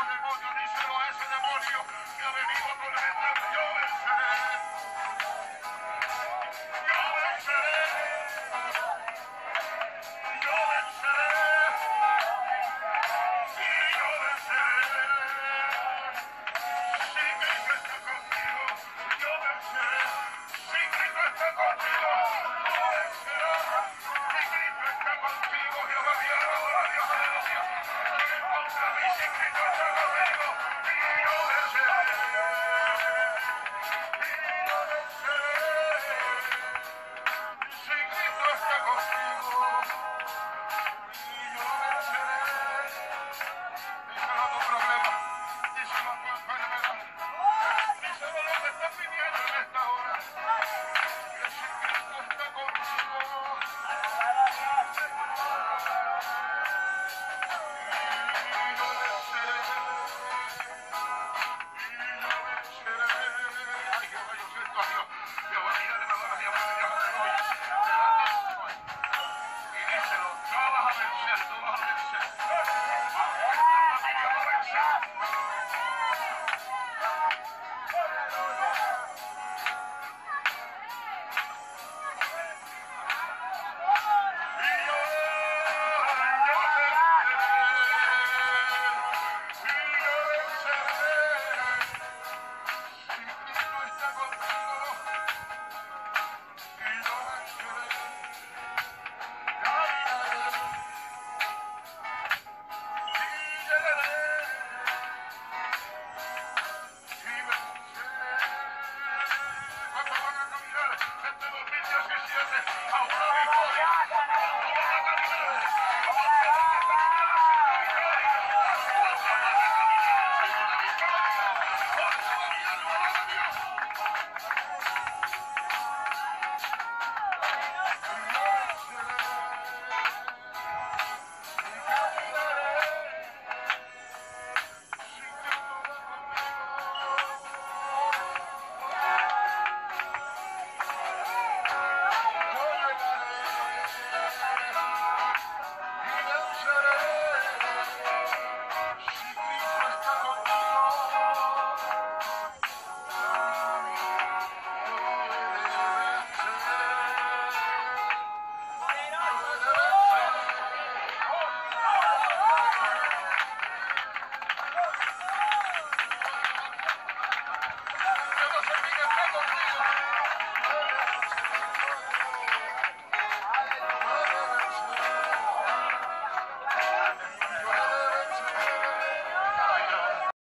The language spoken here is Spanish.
demonio, díselo a ese demonio que ha venido a tu yo venceré. 100%。